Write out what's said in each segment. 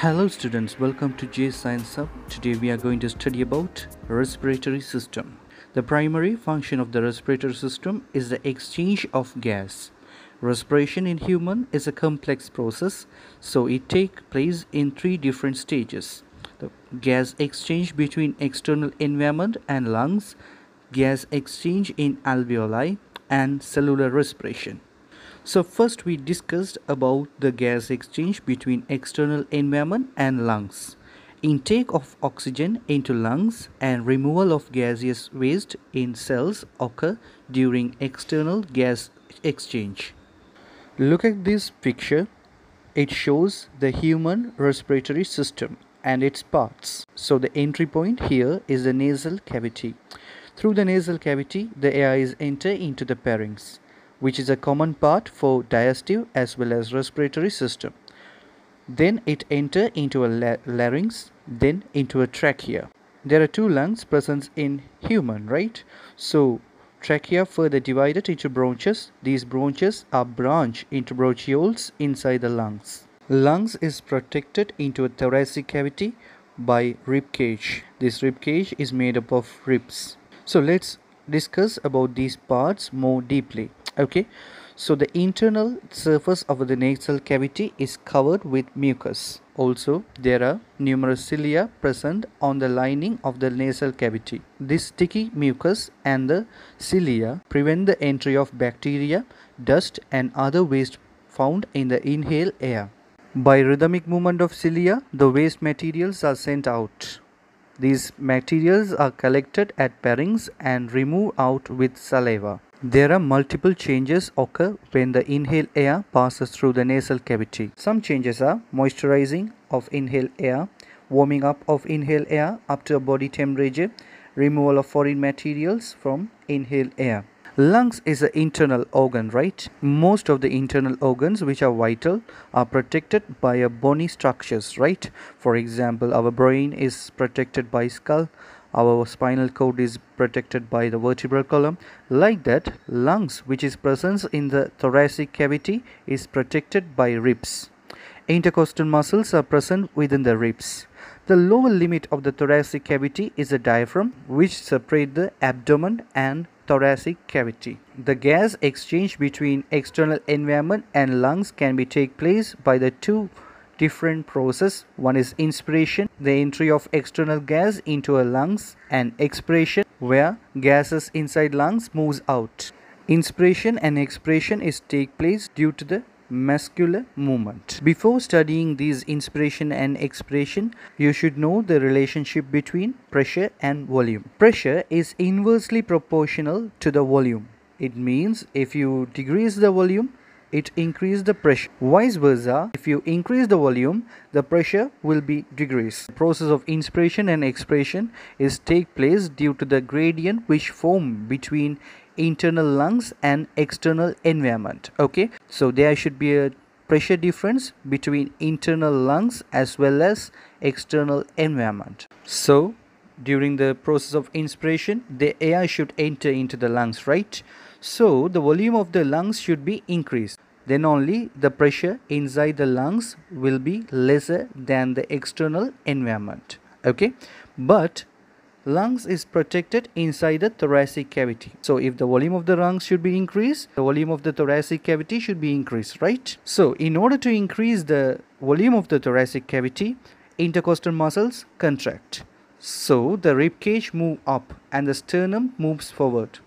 Hello students, welcome to J Science Hub. Today we are going to study about respiratory system. The primary function of the respiratory system is the exchange of gas. Respiration in human is a complex process, so it takes place in three different stages. The gas exchange between external environment and lungs, gas exchange in alveoli, and cellular respiration. So first we discussed about the gas exchange between external environment and lungs. Intake of oxygen into lungs and removal of gaseous waste in cells occur during external gas exchange. Look at this picture. It shows the human respiratory system and its parts. So the entry point here is the nasal cavity. Through the nasal cavity, the air is enter into the pharynx which is a common part for digestive as well as respiratory system. Then it enter into a larynx, then into a trachea. There are two lungs present in human, right? So trachea further divided into bronchs. These bronchs are branched into bronchioles inside the lungs. Lungs is protected into a thoracic cavity by rib cage. This rib cage is made up of ribs. So let's discuss about these parts more deeply okay. So the internal surface of the nasal cavity is covered with mucus. Also there are numerous cilia present on the lining of the nasal cavity. This sticky mucus and the cilia prevent the entry of bacteria dust and other waste found in the inhaled air. By rhythmic movement of cilia the waste materials are sent out. These materials are collected at pharynx and removed out with saliva there are multiple changes occur when the inhaled air passes through the nasal cavity. Some changes are moisturizing of inhaled air, warming up of inhaled air up to body temperature, removal of foreign materials from inhaled air. Lungs is an internal organ, right? Most of the internal organs which are vital are protected by a bony structures, right? For example, our brain is protected by skull, our spinal cord is protected by the vertebral column. Like that lungs which is present in the thoracic cavity is protected by ribs. Intercostal muscles are present within the ribs. The lower limit of the thoracic cavity is the diaphragm which separate the abdomen and thoracic cavity. The gas exchange between external environment and lungs can be take place by the two different process. One is inspiration, the entry of external gas into a lungs and expiration where gases inside lungs moves out. Inspiration and expiration is take place due to the muscular movement. Before studying these inspiration and expiration, you should know the relationship between pressure and volume. Pressure is inversely proportional to the volume. It means if you decrease the volume, it increase the pressure. Vice versa, if you increase the volume, the pressure will be decreased. The process of inspiration and expiration is take place due to the gradient which form between internal lungs and external environment. Okay, so there should be a pressure difference between internal lungs as well as external environment. So during the process of inspiration, the air should enter into the lungs, right? So the volume of the lungs should be increased. Then only the pressure inside the lungs will be lesser than the external environment. Okay, but lungs is protected inside the thoracic cavity. So if the volume of the lungs should be increased, the volume of the thoracic cavity should be increased, right? So in order to increase the volume of the thoracic cavity, intercostal muscles contract. So the rib cage move up and the sternum moves forward.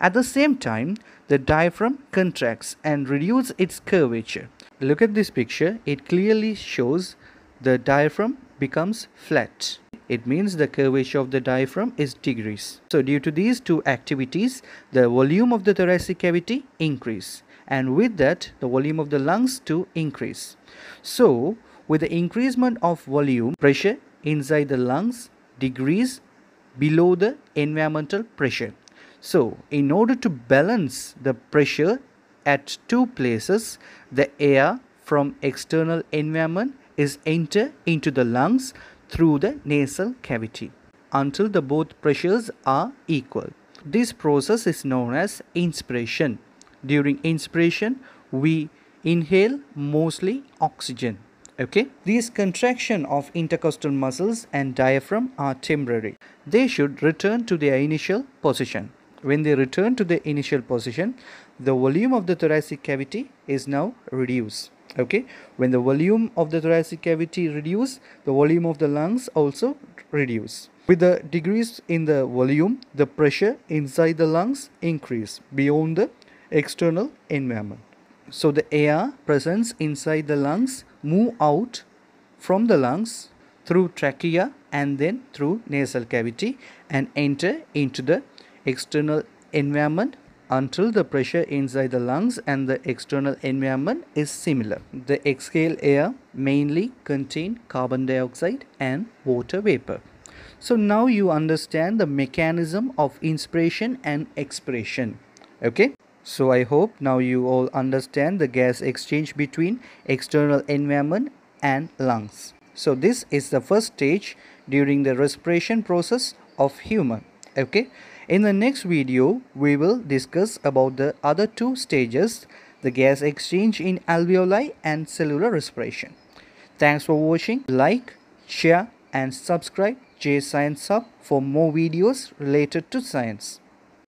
At the same time, the diaphragm contracts and reduces its curvature. Look at this picture, it clearly shows the diaphragm becomes flat. It means the curvature of the diaphragm is decreased. So due to these two activities, the volume of the thoracic cavity increase and with that the volume of the lungs to increase. So with the increasement of volume, pressure inside the lungs decrease below the environmental pressure. So, in order to balance the pressure at two places, the air from external environment is enter into the lungs through the nasal cavity until the both pressures are equal. This process is known as inspiration. During inspiration, we inhale mostly oxygen Okay, these contraction of intercostal muscles and diaphragm are temporary. They should return to their initial position. When they return to the initial position, the volume of the thoracic cavity is now reduced. Okay, when the volume of the thoracic cavity reduce, the volume of the lungs also reduce. With the decrease in the volume, the pressure inside the lungs increase beyond the external environment. So the air presence inside the lungs move out from the lungs through trachea and then through nasal cavity and enter into the external environment until the pressure inside the lungs and the external environment is similar. The exhale air mainly contain carbon dioxide and water vapor. So now you understand the mechanism of inspiration and expiration. Okay. So I hope now you all understand the gas exchange between external environment and lungs. So this is the first stage during the respiration process of human. Okay. In the next video, we will discuss about the other two stages, the gas exchange in alveoli and cellular respiration. Thanks for watching. Like, share and subscribe J Science Hub for more videos related to science.